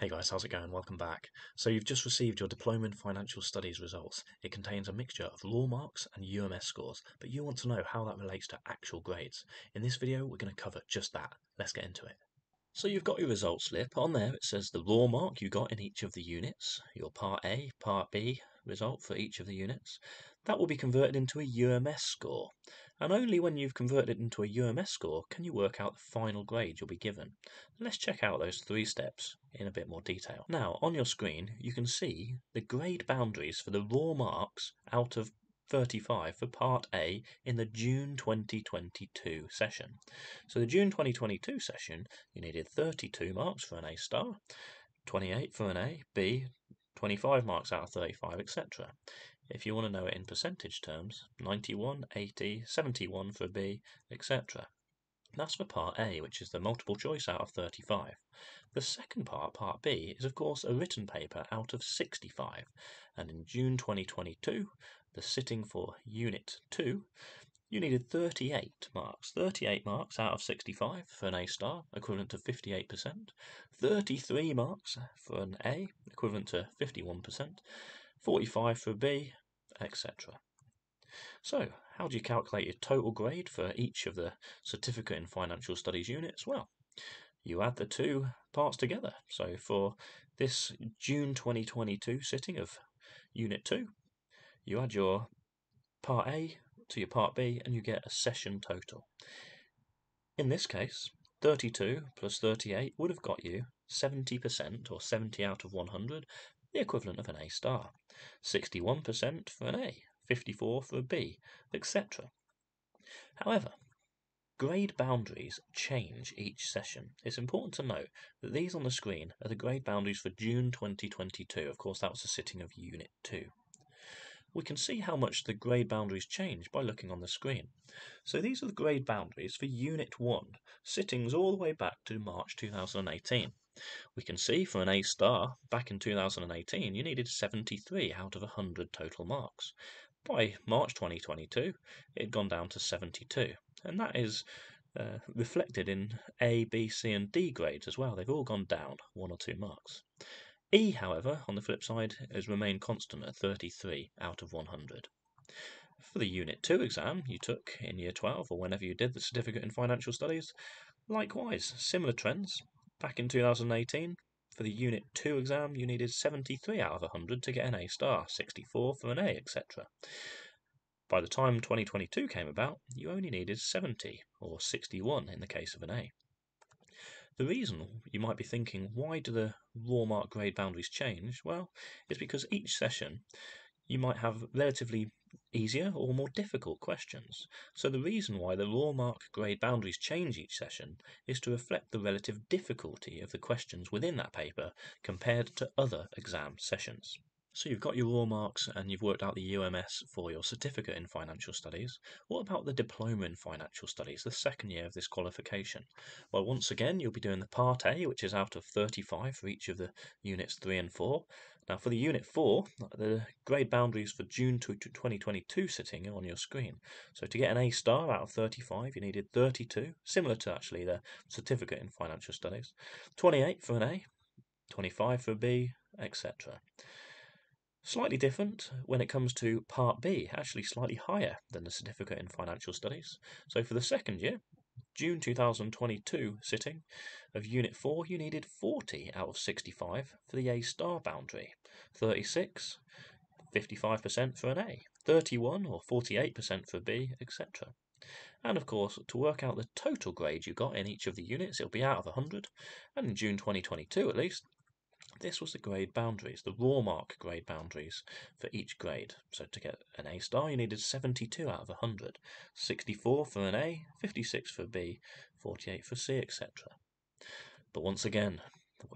Hey guys, how's it going? Welcome back. So you've just received your Diploma in Financial Studies results. It contains a mixture of raw marks and UMS scores, but you want to know how that relates to actual grades. In this video, we're going to cover just that. Let's get into it. So you've got your results slip. On there it says the raw mark you got in each of the units, your Part A, Part B result for each of the units. That will be converted into a UMS score. And only when you've converted it into a UMS score can you work out the final grade you'll be given. Let's check out those three steps in a bit more detail. Now, on your screen, you can see the grade boundaries for the raw marks out of 35 for Part A in the June 2022 session. So the June 2022 session, you needed 32 marks for an A star, 28 for an A, B, 25 marks out of 35, etc. If you want to know it in percentage terms, 91, 80, 71 for B, etc. That's for Part A, which is the multiple choice out of 35. The second part, Part B, is of course a written paper out of 65, and in June 2022, the sitting for Unit 2, you needed 38 marks. 38 marks out of 65 for an A star, equivalent to 58%. 33 marks for an A, equivalent to 51%. 45 for a B, etc. So, how do you calculate your total grade for each of the Certificate in Financial Studies units? Well, you add the two parts together. So for this June 2022 sitting of Unit 2, you add your Part A to your Part B and you get a session total. In this case, 32 plus 38 would have got you 70% or 70 out of 100, the equivalent of an A star. 61% for an A, 54 for a B, etc. However, grade boundaries change each session. It's important to note that these on the screen are the grade boundaries for June 2022. Of course, that was a sitting of Unit 2. We can see how much the grade boundaries change by looking on the screen. So these are the grade boundaries for Unit 1, sittings all the way back to March 2018. We can see for an A star, back in 2018, you needed 73 out of 100 total marks. By March 2022, it had gone down to 72, and that is uh, reflected in A, B, C, and D grades as well. They've all gone down one or two marks. E, however, on the flip side, has remained constant at 33 out of 100. For the Unit 2 exam you took in Year 12 or whenever you did the Certificate in Financial Studies, likewise, similar trends. Back in 2018, for the Unit 2 exam, you needed 73 out of 100 to get an A star, 64 for an A, etc. By the time 2022 came about, you only needed 70, or 61 in the case of an A. The reason you might be thinking, why do the raw mark grade boundaries change? Well, it's because each session you might have relatively easier or more difficult questions. So the reason why the raw mark grade boundaries change each session is to reflect the relative difficulty of the questions within that paper compared to other exam sessions. So you've got your raw marks and you've worked out the UMS for your certificate in financial studies. What about the diploma in financial studies, the second year of this qualification? Well, once again, you'll be doing the part A, which is out of 35 for each of the units 3 and 4. Now, for the unit 4, the grade boundaries for June to 2022 sitting on your screen. So to get an A star out of 35, you needed 32, similar to actually the certificate in financial studies, 28 for an A, 25 for a B, etc. Slightly different when it comes to Part B, actually slightly higher than the Certificate in Financial Studies. So for the second year, June 2022 sitting. Of Unit 4, you needed 40 out of 65 for the A star boundary, 36, 55% for an A, 31 or 48% for B, etc. And of course, to work out the total grade you got in each of the units, it'll be out of 100, and in June 2022 at least, this was the grade boundaries, the raw mark grade boundaries for each grade. So to get an A star, you needed 72 out of 100, 64 for an A, 56 for B, 48 for C, etc. But once again,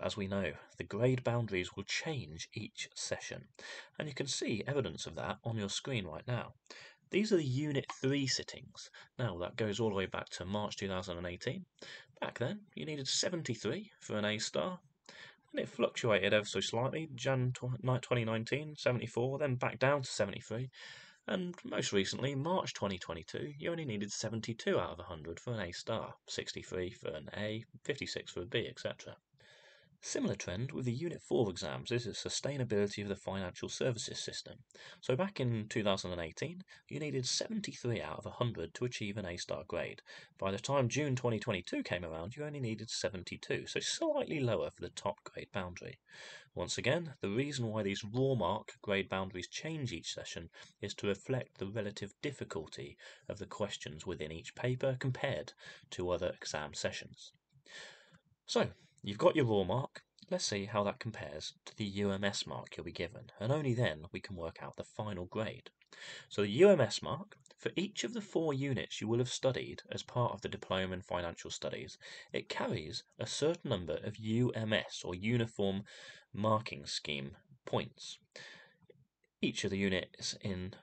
as we know, the grade boundaries will change each session, and you can see evidence of that on your screen right now. These are the Unit 3 sittings. Now, that goes all the way back to March 2018. Back then, you needed 73 for an A star, and it fluctuated ever so slightly. Jan 2019, 74, then back down to 73, and most recently, March 2022, you only needed 72 out of 100 for an A star, 63 for an A, 56 for a B, etc. Similar trend with the Unit 4 exams is the sustainability of the financial services system. So back in 2018, you needed 73 out of 100 to achieve an A-star grade. By the time June 2022 came around, you only needed 72, so slightly lower for the top grade boundary. Once again, the reason why these raw mark grade boundaries change each session is to reflect the relative difficulty of the questions within each paper compared to other exam sessions. So, You've got your raw mark. Let's see how that compares to the UMS mark you'll be given, and only then we can work out the final grade. So the UMS mark, for each of the four units you will have studied as part of the Diploma in Financial Studies, it carries a certain number of UMS, or Uniform Marking Scheme, points. Each of the units in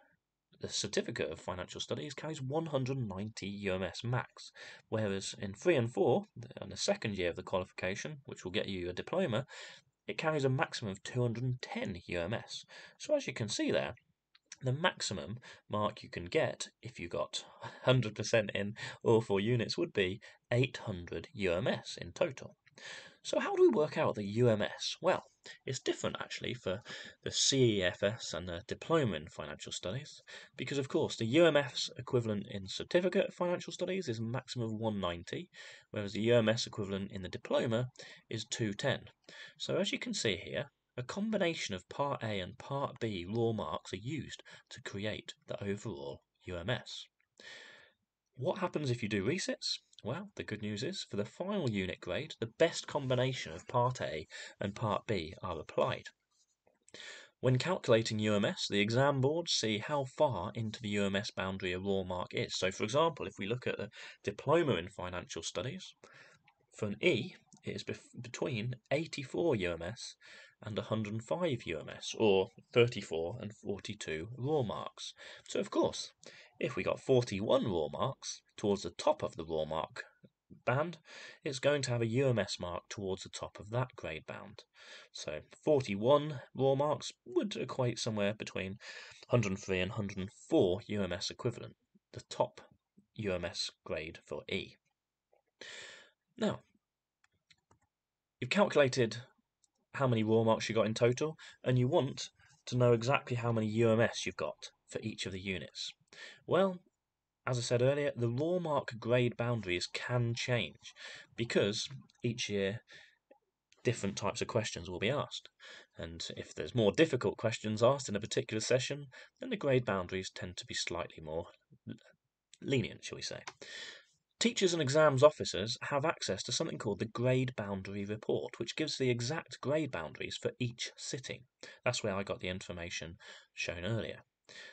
the Certificate of Financial Studies carries 190 UMS max, whereas in 3 and 4, on the second year of the qualification, which will get you your diploma, it carries a maximum of 210 UMS. So as you can see there, the maximum mark you can get if you got 100% in all four units would be 800 UMS in total. So how do we work out the UMS? Well, it's different actually for the CEFS and the Diploma in Financial Studies because of course the UMS equivalent in Certificate Financial Studies is a maximum of 190 whereas the UMS equivalent in the Diploma is 210. So as you can see here a combination of Part A and Part B raw marks are used to create the overall UMS. What happens if you do resets? Well, the good news is, for the final unit grade, the best combination of Part A and Part B are applied. When calculating UMS, the exam boards see how far into the UMS boundary a raw mark is. So, for example, if we look at a Diploma in Financial Studies, for an E, it is between 84 UMS and 105 UMS, or 34 and 42 raw marks. So, of course, if we got 41 raw marks towards the top of the raw mark band, it's going to have a UMS mark towards the top of that grade band. So 41 raw marks would equate somewhere between 103 and 104 UMS equivalent, the top UMS grade for E. Now, you've calculated how many raw marks you got in total, and you want to know exactly how many UMS you've got for each of the units. Well, as I said earlier, the raw mark grade boundaries can change because each year different types of questions will be asked. And if there's more difficult questions asked in a particular session, then the grade boundaries tend to be slightly more lenient, shall we say. Teachers and exams officers have access to something called the Grade Boundary Report, which gives the exact grade boundaries for each sitting. That's where I got the information shown earlier.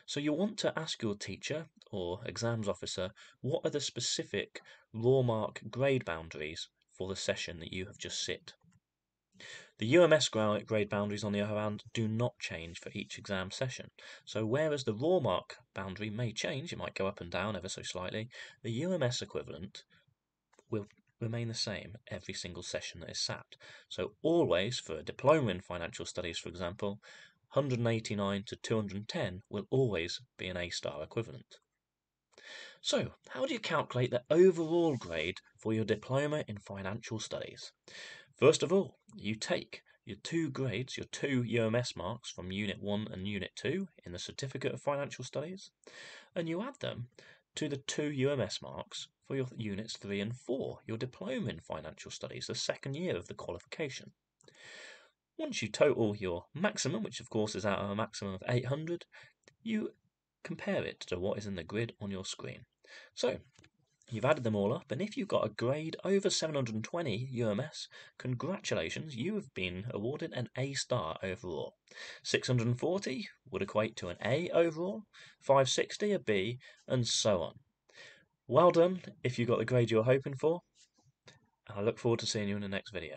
So you want to ask your teacher or exams officer what are the specific raw mark grade boundaries for the session that you have just sit. The UMS grade boundaries, on the other hand, do not change for each exam session. So whereas the raw mark boundary may change, it might go up and down ever so slightly, the UMS equivalent will remain the same every single session that is sat. So always, for a diploma in financial studies, for example, 189 to 210 will always be an A star equivalent. So, how do you calculate the overall grade for your diploma in financial studies? First of all, you take your two grades, your two UMS marks from Unit 1 and Unit 2 in the Certificate of Financial Studies, and you add them to the two UMS marks for your Units 3 and 4, your Diploma in Financial Studies, the second year of the qualification. Once you total your maximum, which of course is out of a maximum of 800, you compare it to what is in the grid on your screen. So, You've added them all up, and if you've got a grade over 720 UMS, congratulations, you have been awarded an A star overall. 640 would equate to an A overall, 560 a B, and so on. Well done if you got the grade you were hoping for, and I look forward to seeing you in the next video.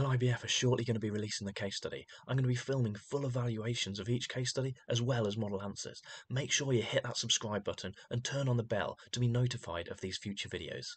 LIBF are shortly going to be releasing the case study. I'm going to be filming full evaluations of each case study as well as model answers. Make sure you hit that subscribe button and turn on the bell to be notified of these future videos.